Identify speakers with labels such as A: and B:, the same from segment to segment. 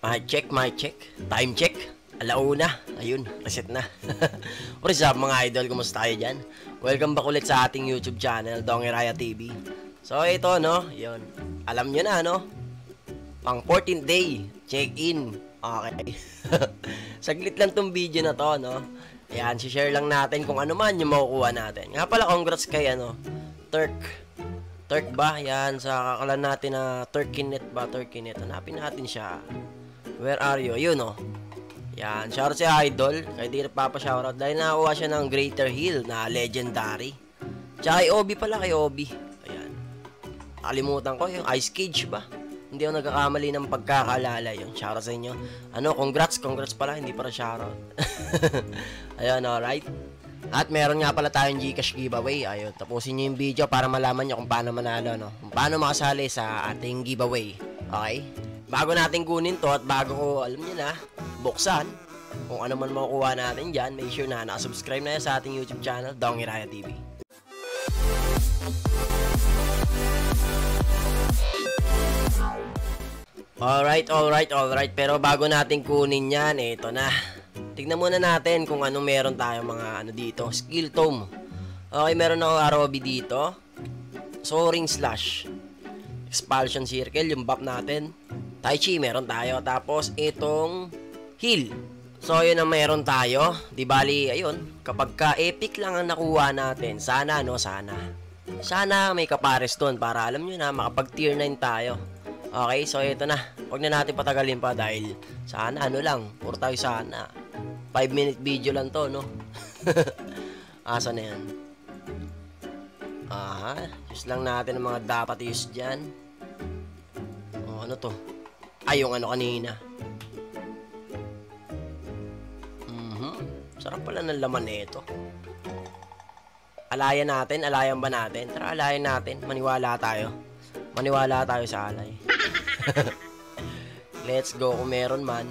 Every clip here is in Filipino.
A: Mic check, mic check. Time check. Alauna. Ayun, reset na. What is up mga idol? Kumusta kayo dyan? Welcome back ulit sa ating YouTube channel, Dongiraya TV. So ito no, yun. Alam nyo na no? Pang 14th day, check-in. Okay. Saglit lang tong video na to no. Ayan, share lang natin kung ano man yung makukuha natin. Nga pala, congrats kay ano, Turk. Turk ba? Yan, sa kakalan natin na Turkinet ba? Turkinet. Hanapin natin siya. Where are you? Yun, oh. Yan. Shoutout si Idol. Kaya di nagpapa-shoutout. Dahil nakakuha siya ng Greater Hill na legendary. Tsaka kay Obi pala, kay Obi. Ayan. Nakalimutan ko yung Ice Cage ba? Hindi ako nagkakamali ng pagkakalala yun. Shoutout sa inyo. Ano, congrats, congrats pala. Hindi para shoutout. Ayan, alright. At meron nga pala tayong Gcash giveaway. Ayun, tapusin nyo yung video para malaman nyo kung paano manalo, no? Kung paano makasali sa ating giveaway. Okay? Bago natin kunin to at bago ko, alam niyo na, buksan, kung ano man makukuha natin dyan, make sure na nakasubscribe na sa ating YouTube channel, Dong Iraya TV. Alright, alright, alright. Pero bago natin kunin yan, ito na. Tignan muna natin kung anong meron tayo mga ano dito. Skill tome. Okay, meron ako ROB dito. Soaring Slash. Expulsion Circle, yung buff natin. Tai Chi, meron tayo. Tapos, itong Heal. So, yun ang meron tayo. Di bali, ayun. Kapag ka epic lang ang nakuha natin, sana, no? Sana. Sana may kapares doon para alam nyo na, makapag tier 9 tayo. Okay, so ito na. Huwag na natin patagalin pa dahil sana ano lang, puro tayo sana. 5 minute video lang to, no? Asa na yan? Aha, use lang natin ang mga dapat use dyan. Oh, ano to? Ay, yung ano kanina. Mhm. Sarap pala ng laman nito. Alayan natin, alayan ba natin? Tara, alayan natin. Maniwala tayo. Maniwala tayo sa alay. Let's go kung meron man.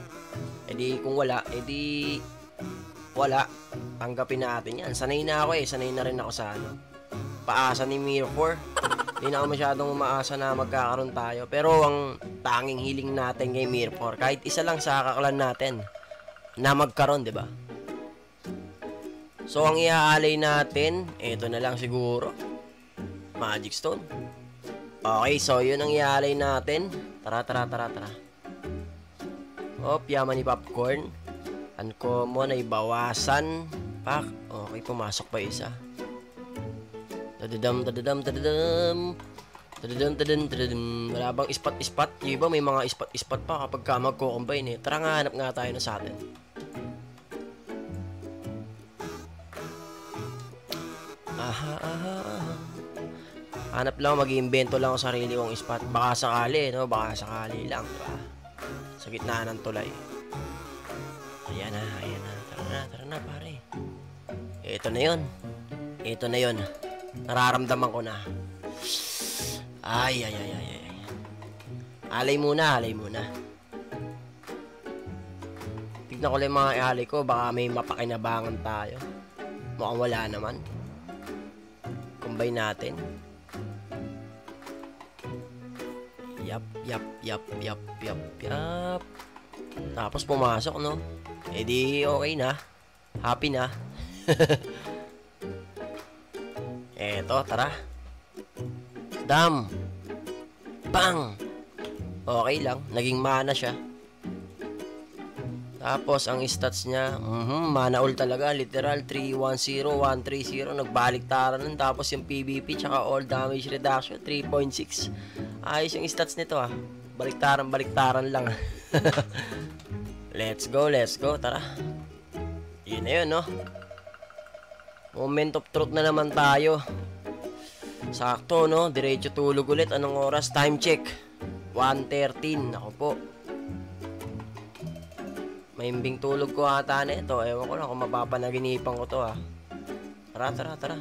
A: E kung wala, e di wala. Tanggapin natin yan. Sanay na ako eh. Sanay na rin ako sa ano. Paasa ni Mirror 4. Hindi na ako masyadong umaasa na magkakaroon tayo. Pero ang tanging hiling natin kay Mirror kahit isa lang sa kaklan natin na magkaroon, di ba? So, ang iaalay natin, ito na lang siguro. Magic Stone. Okay, so yun ang iaalay natin. Tara, tara, tara, tara. Hop, yaman ni popcorn. Uncommon ay bawasan. Pak. Okay, pumasok pa isa. Tadadam, tadadam, tadadam. Tadadam, tadadam, tadadam. Wala bang ispat-ispat? Yung iba may mga ispat-ispat pa kapag ka magko-combine eh. Tara nga, hanap nga tayo na sa atin. Aha, aha, aha. Hanap lang, mag-iimbento lang ako sarili kong spot. Baka sakali, no? Baka sakali lang, diba? Sa gitna ng tulay. Ayan na, ayan na. Tara na, tara na, pare. Ito na yun. Ito na yun. Nararamdaman ko na. Ay, ay, ay, ay, ay. Alay muna, alay muna. Tignan ko lang mga alay ko. Baka may mapakinabangan tayo. Mukhang wala naman. Combine natin. Yap, yap, yap, yap, yap, yap. Tapos pumasok, no? Eh di okay na. Happy na. Eto, tara. Dam. Bang! Okay lang. Naging mana siya. Tapos, ang stats niya, mm mana all talaga. Literal, 310, 130. Nagbaliktaran nun. Tapos, yung PvP, tsaka all damage reduction, 3.6. Ayos yung stats nito ah. Baliktaran, baliktaran lang. let's go, let's go. Tara. Yun na yun, no? Moment of truth na naman tayo. Sakto, no? Diretso tulog ulit. Anong oras? Time check. 1.13. Ako po. Maimbing tulog ko ata na ito. Ewan ko lang kung mapapanaginipan ko to, ah. Tara, tara, tara.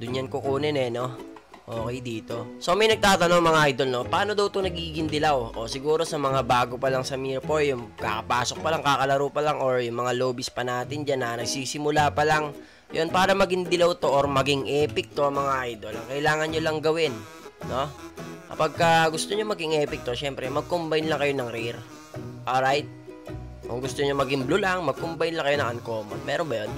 A: Doon yan kukunin, eh, no? Okay dito. So may nagtatanong mga idol no, paano daw 'to nagiging dilaw? O siguro sa mga bago pa lang sa Mirror, yung kakapasok pa lang, kakalaro pa lang or yung mga lobbies pa natin diyan na nagsisimula pa lang. Yun para maging dilaw to or maging epic to mga idol. Ang kailangan nyo lang gawin, no? Kapag uh, gusto nyo maging epic to, syempre mag-combine lang kayo ng rare. Alright? Kung gusto niyo maging blue lang, mag-combine lang kayo ng uncommon. Meron ba yun?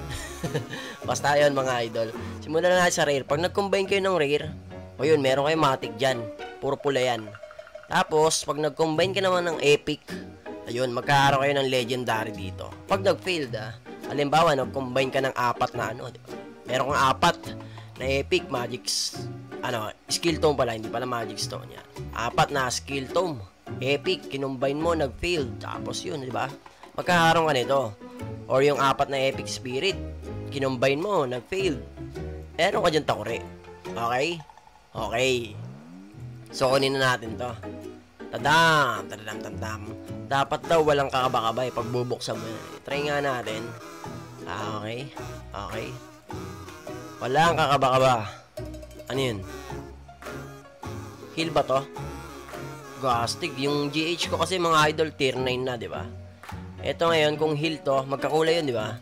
A: Basta yun mga idol. Simulan na sa rare. Pag nag-combine kayo ng rare, o yun, meron kayo matic dyan. Puro pula yan. Tapos, pag nag-combine ka naman ng epic, ayun, magkakaroon kayo ng legendary dito. Pag nag-failed, ah, halimbawa, nag-combine ka ng apat na ano, di ba? Meron kang apat na epic magics, ano, skill tome pala, hindi pala magic stone yan. Apat na skill tome. Epic, kinumbine mo, nag-failed. Tapos yun, di ba? Magkakaroon ka nito. Or yung apat na epic spirit, kinumbine mo, nag-failed. Meron ka dyan takuri. Okay? Okay. So, kunin na natin to. Tadam! Tadam, tadam. Dapat daw walang kakabakabay pag bubuksan mo yan. Try nga natin. Ah, okay. Okay. Walang kakabakaba. Ano yun? Heal ba to? Gastig. Yung GH ko kasi mga idol tier 9 na, di ba? Ito ngayon, kung heal to, magkakulay yun, di ba?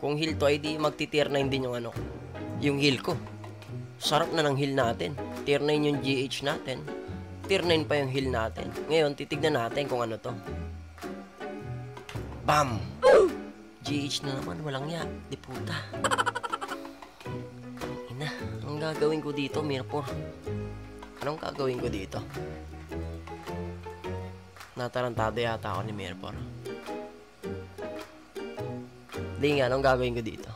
A: Kung heal to, ay di magti-tier 9 din yung ano, yung heal ko. Sarap na ng heal natin. Tier 9 yung GH natin. Tier 9 pa yung heal natin. Ngayon, titignan natin kung ano to. Bam! GH na naman, walang ya. Di puta. Ina, ang gagawin ko dito, Mirpor? Anong gagawin ko dito? Natarantado yata ako ni Mirpor. Hindi nga, anong gagawin ko dito?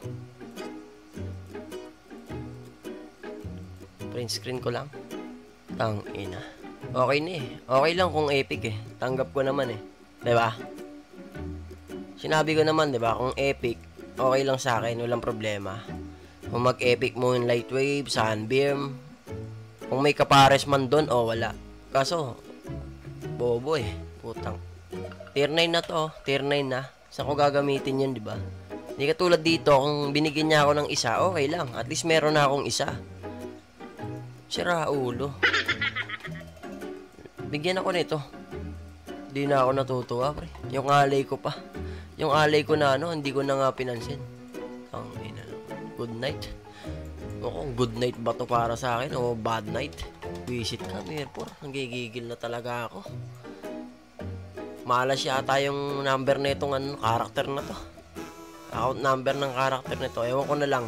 A: Print screen ko lang. Tang ina. Okay na eh. Okay lang kung epic eh. Tanggap ko naman eh. 'Di ba? Sinabi ko naman 'di ba, kung epic, okay lang sa akin, walang problema. Kung mag-epic Moonlight Wave, Sunbeam, kung may kapares man doon, o oh, wala. Kaso, bobo eh. Putang. Tier 9 na to, tier 9 na. Saan ko gagamitin yun, di ba? Hindi katulad dito, kung binigyan niya ako ng isa, okay lang. At least meron na akong isa. Sira ulo. Bigyan ako nito. Hindi na ako natutuwa, pre. Yung alay ko pa. Yung alay ko na ano, hindi ko na nga pinansin. Ang ina. Good night. O kung good night ba to para sa akin o bad night? Visit ka, Mirpor. Nanggigigil na talaga ako. Malas yata yung number na itong ano, karakter na to. Account number ng karakter nito. Ewan ko na lang.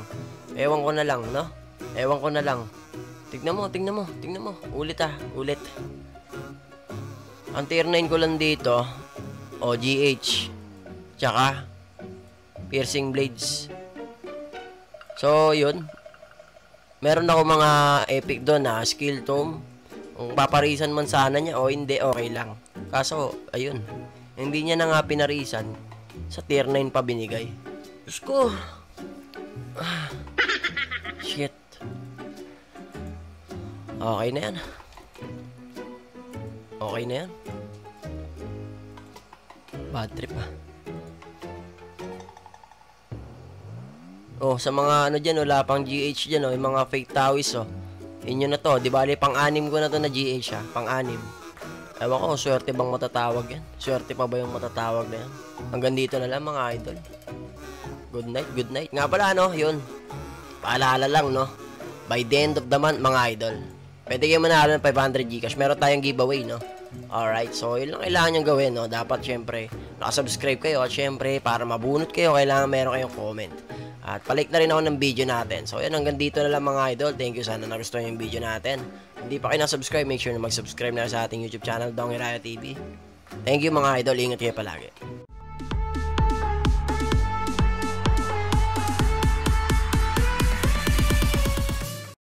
A: Ewan ko na lang, no? Ewan ko na lang. Tignan mo, tignan mo, tignan mo. Ulit ah, ulit. Ang tier 9 ko lang dito, OGH. Tsaka, piercing blades. So, yun. Meron ako mga epic doon na skill tome. Kung paparisan man sana niya o hindi, okay lang. Kaso, ayun. Hindi niya na nga pinarisan. Sa tier 9 pa binigay. Diyos ko. Ah, shit. Okay na yan. Okay na yan. Bad trip ah. Oh, sa mga ano dyan, wala pang GH dyan, oh, yung mga fake tawis, oh. Inyo na to, di bali, pang-anim ko na to na GH, ah, pang-anim. Ewan ko, swerte bang matatawag yan? Swerte pa ba yung matatawag na yan? Hanggang dito na lang, mga idol. Good night, good night. Nga pala, no, yun. Paalala lang, no. By the end of the month, mga idol. Pwede kayo manalo ng 500 Gcash. Meron tayong giveaway, no. Alright, so yun lang kailangan nyo gawin, no. Dapat, syempre, nakasubscribe kayo. At syempre, para mabunot kayo, kailangan meron kayong comment. At palike na rin ako ng video natin. So, yan, hanggang dito na lang mga idol. Thank you, sana nagustuhan yung video natin. Hindi pa kayo na-subscribe, make sure na mag-subscribe na sa ating YouTube channel, Dongi Raya TV. Thank you mga idol, ingat kayo palagi.